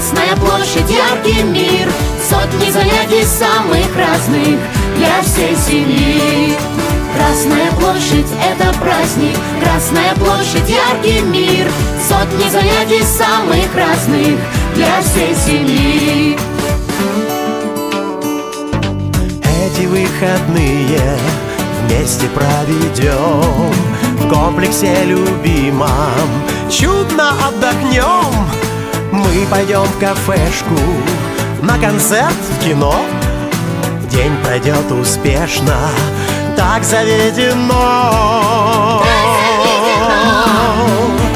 Красная площадь — яркий мир Сотни занятий самых разных для всей семьи. Красная площадь — это праздник Красная площадь — яркий мир Сотни занятий самых разных для всей семьи. Эти выходные вместе проведем В комплексе любимом. Чудно отдохнем Мы пойдем в кафешку, на концерт, в кино. День пройдет успешно, так заведено.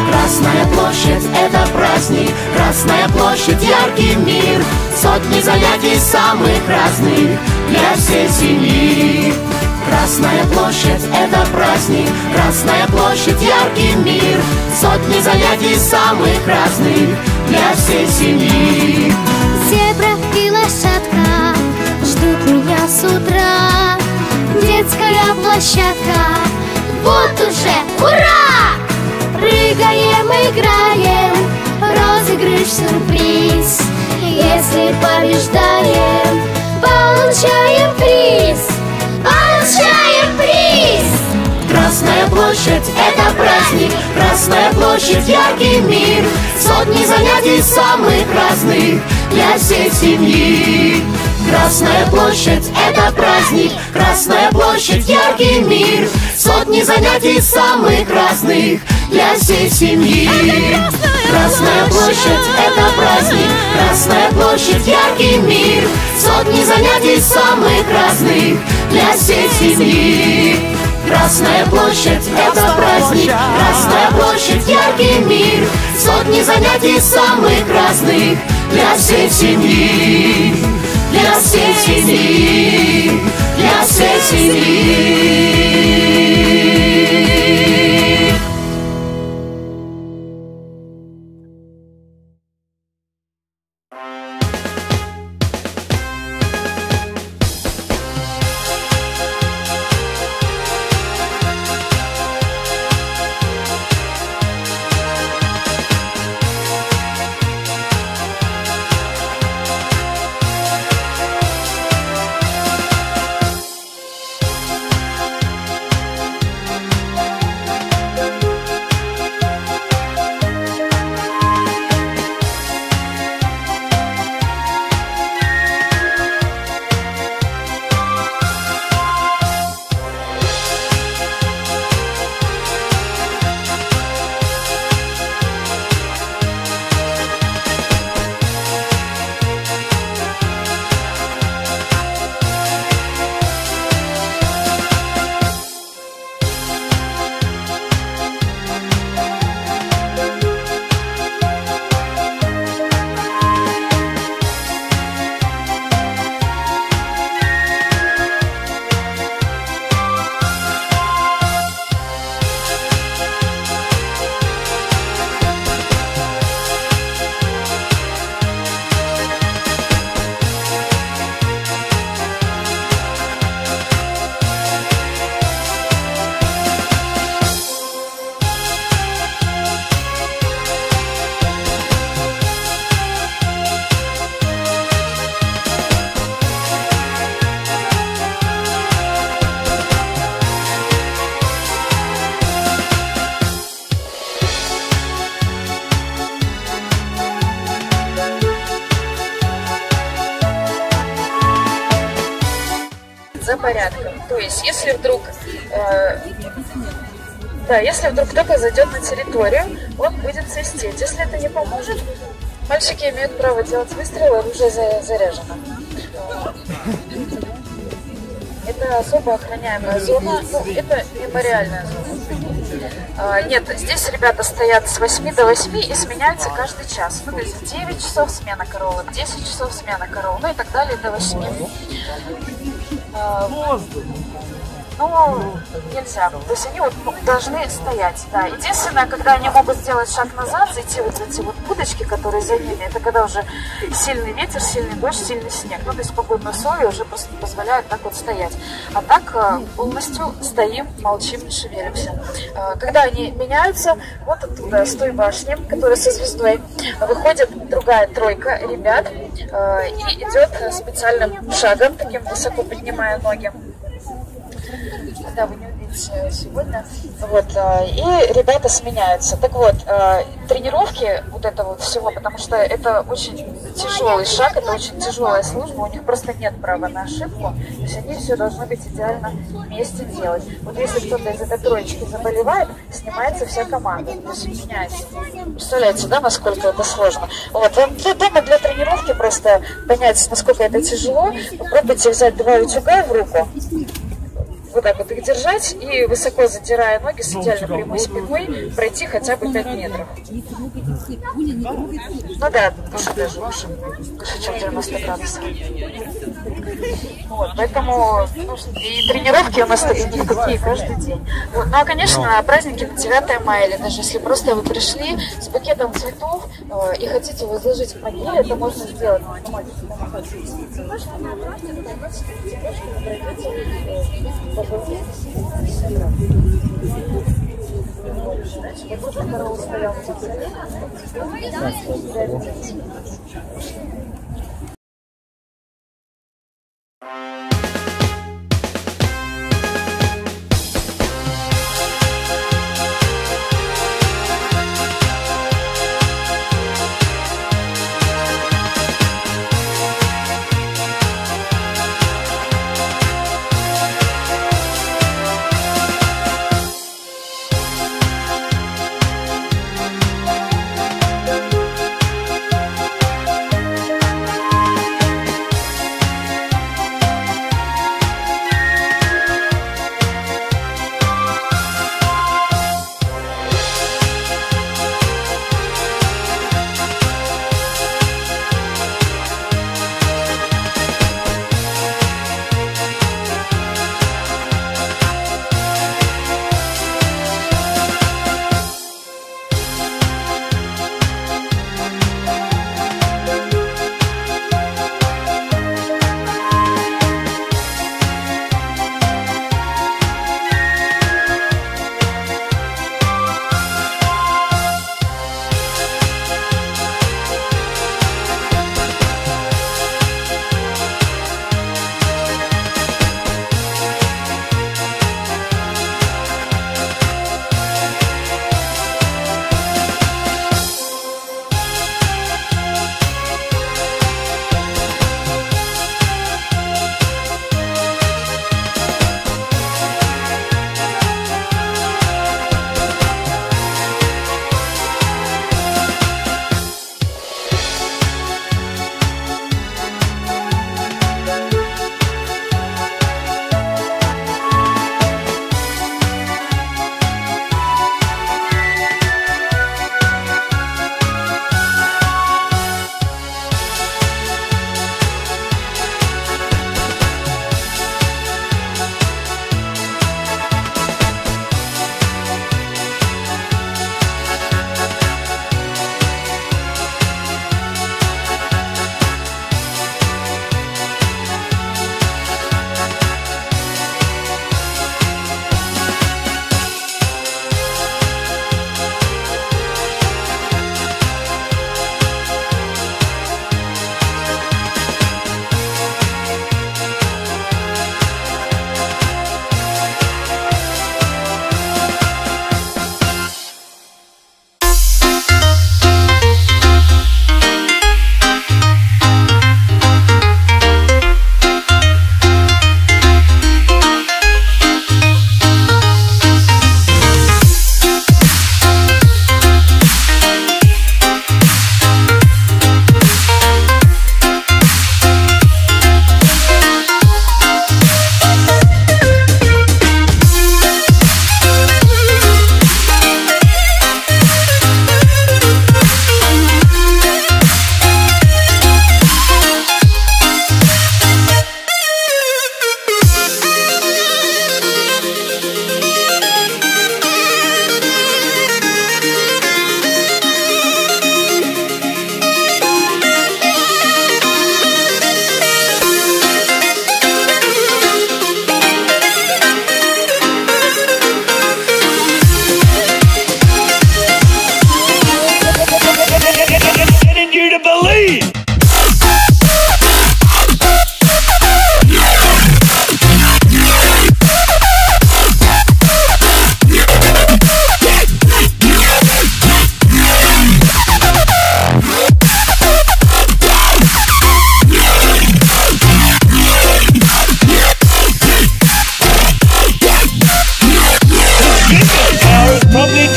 Красная площадь — это праздник Красная площадь — яркий мир. Сотни занятий самых разных для всей семьи. Красная площадь — это праздник Красная площадь — яркий мир. Сотни занятий самых разных для всей семьи. Зебра и лошадка ждут меня с утра. Детская площадка, вот уже ура! Прыгаем, играем, розыгрыш, сюрприз. Если побеждаем, получаем Площадь — яркий мир Сотни занятий самых разных для всей семьи. Красная площадь — это праздник Красная площадь — яркий мир Сотни занятий самых разных для всей семьи. Красная площадь — это праздник Красная площадь — яркий мир Сотни занятий самых разных для всей семьи Красная площадь — это праздник. Красная площадь — яркий мир. Сотни занятий самых разных. Для всей семьи. Для всей семьи. Для всей семьи да, если вдруг кто-то зайдет на территорию, он будет свистеть. Если это не поможет, мальчики имеют право делать выстрелы, оружие за- заряжено. Это особо охраняемая зона, ну, это мемориальная зона. А, нет, здесь ребята стоят с 8 до 8 и сменяются каждый час. Ну, то есть в 9 часов смена коровы, в 10 часов смена коровы, ну и так далее до 8. А, но нельзя. То есть они вот должны стоять, да. Единственное, когда они могут сделать шаг назад, зайти вот эти вот будочки, которые за ними, это когда уже сильный ветер, сильный дождь, сильный снег. Ну, то есть погодные условия уже просто не позволяют так вот стоять. А так э, полностью стоим, молчим, не шевелимся. Э, когда они меняются, вот оттуда, с той башни, которая со звездой, выходит другая тройка ребят э, и идет специальным шагом, таким высоко поднимая ноги да, вы не увидите сегодня. Вот, э, и ребята сменяются. Так вот, э, тренировки вот этого всего, потому что это очень тяжелый шаг, это очень тяжелая служба, у них просто нет права на ошибку, то есть они все должны быть идеально вместе делать. Вот если кто-то из этой троечки заболевает, снимается вся команда, то есть меняется. Представляете, да, насколько это сложно? Вот, для дома для тренировки просто понять, насколько это тяжело, попробуйте взять два утюга в руку, вот так вот их держать и, высоко задирая ноги с идеально прямой спиной, пройти хотя бы 5 метров. Ну да, выше даже, выше, выше чем 90 градусов. Вот, поэтому ну, и тренировки у нас не такие каждый день. Вот, ну а, конечно, праздники на 9 мая, или даже если просто вы пришли с букетом цветов э, и хотите возложить в могиле, это можно сделать. Можно, Thank you. Tak, tak.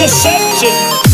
deception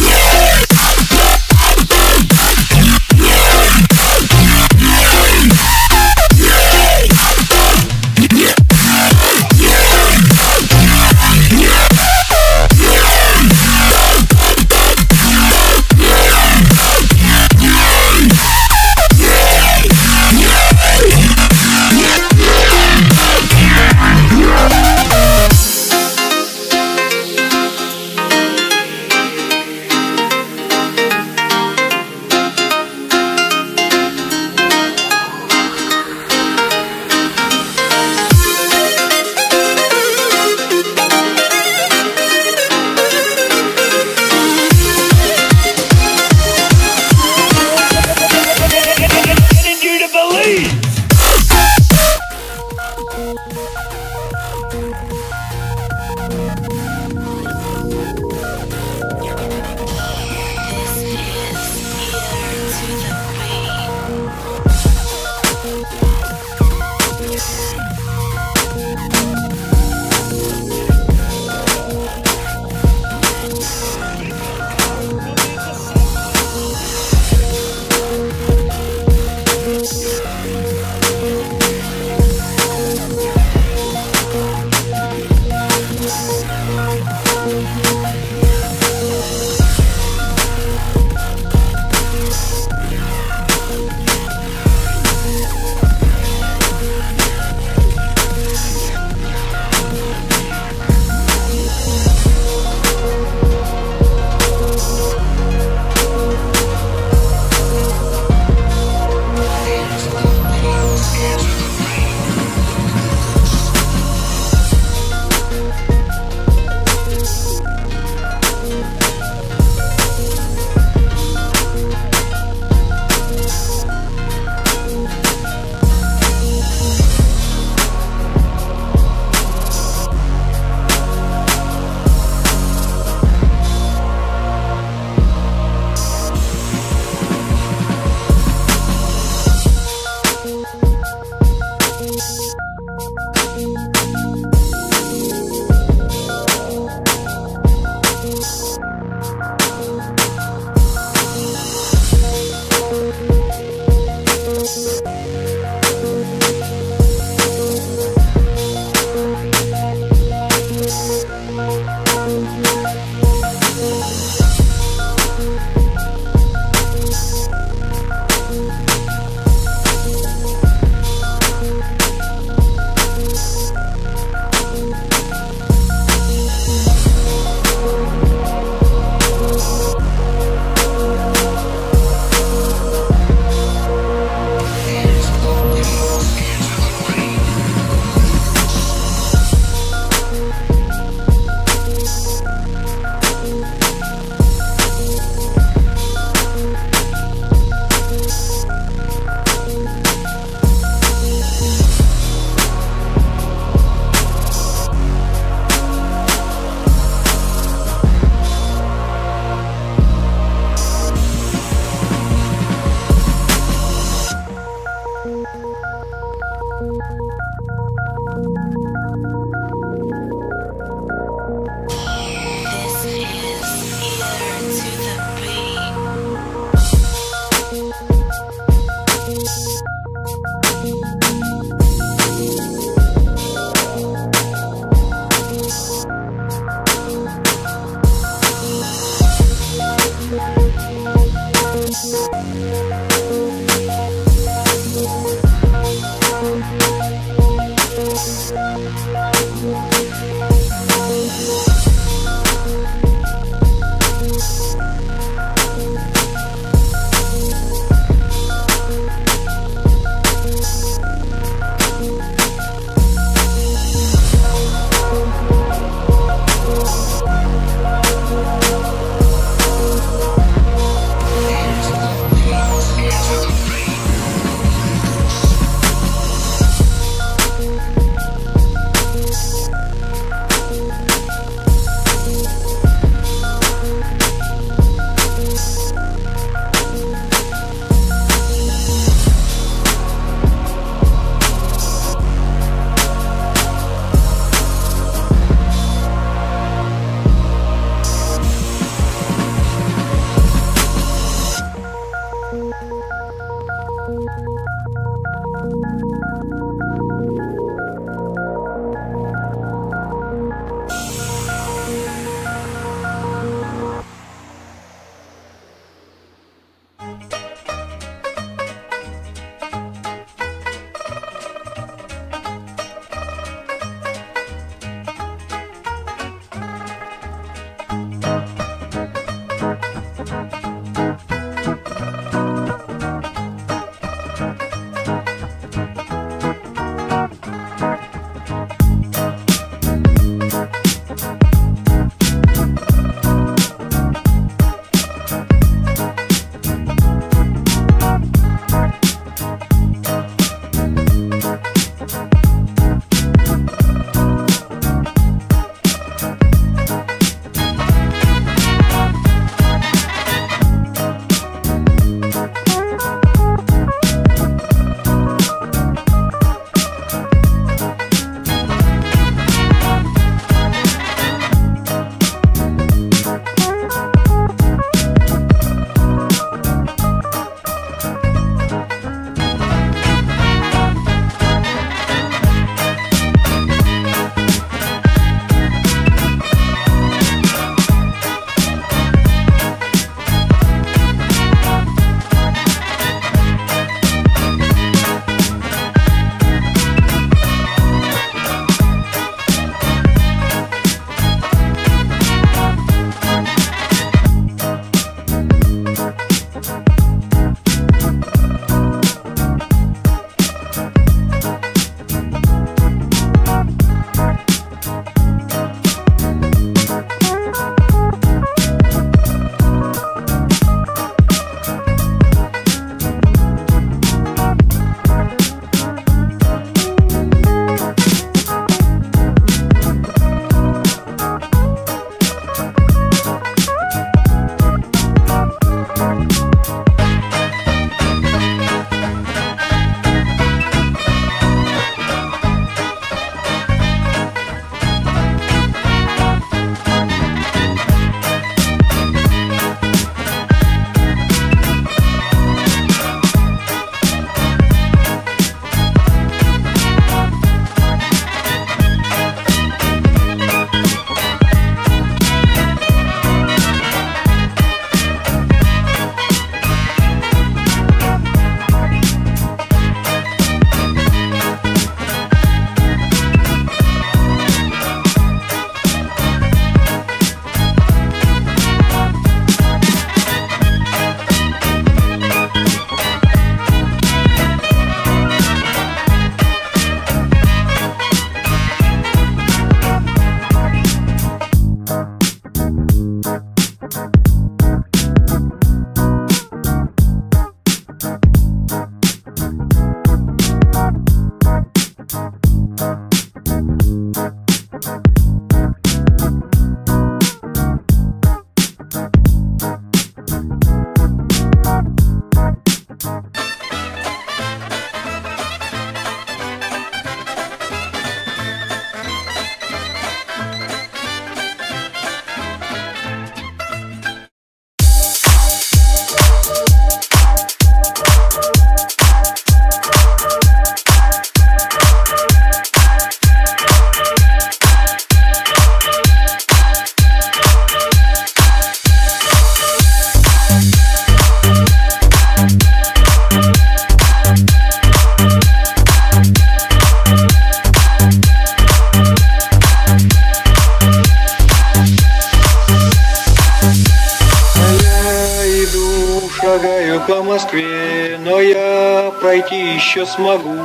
я пройти еще смогу.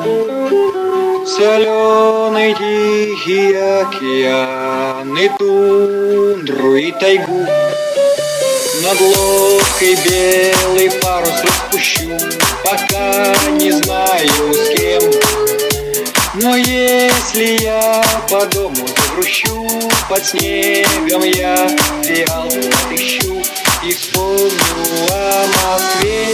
Соленый тихий океан и тундру и тайгу. Над лодкой белый парус распущу Пока не знаю с кем. Но если я по дому загрущу Под снегом я фиал отыщу И вспомню о Москве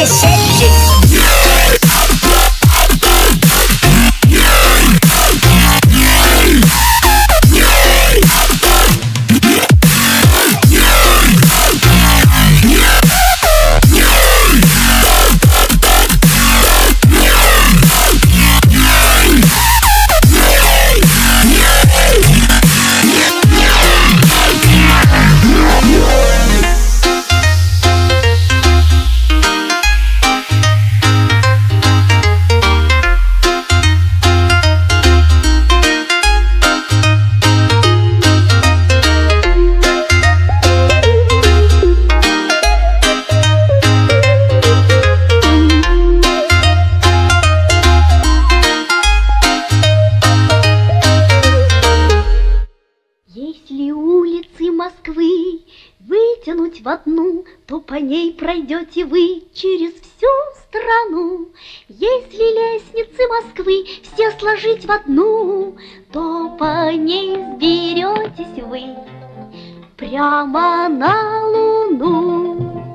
deception. Пройдете вы через всю страну. Если лестницы Москвы все сложить в одну, то по ней сберетесь вы прямо на Луну.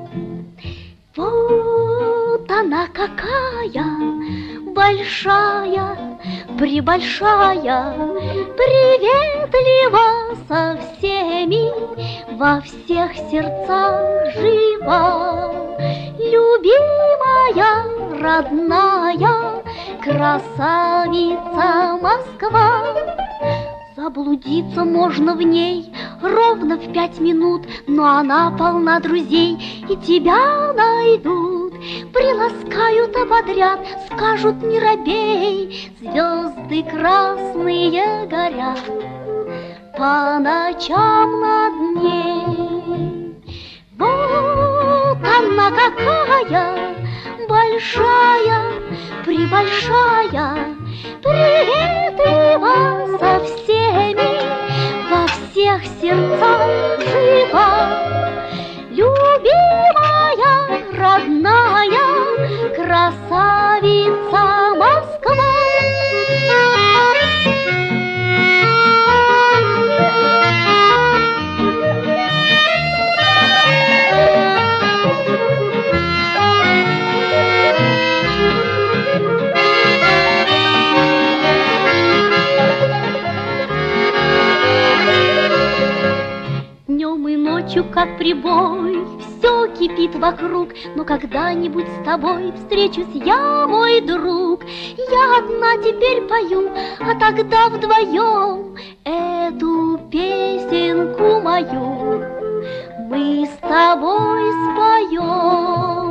Вот она какая большая, прибольшая, приветлива со всеми, во всех сердцах жива. Любимая, родная, красавица Москва. Заблудиться можно в ней ровно в пять минут, но она полна друзей, и тебя найдут. Приласкают ободряд, скажут не робей, звезды красные горят по ночам над ней. Вот она какая большая, прибольшая, приветлива со всеми, во всех сердцах жива. Любимая, родная, красавица Москва. ночью, как прибой, кипит вокруг, Но когда-нибудь с тобой встречусь я, мой друг. Я одна теперь пою, а тогда вдвоем Эту песенку мою мы с тобой споем.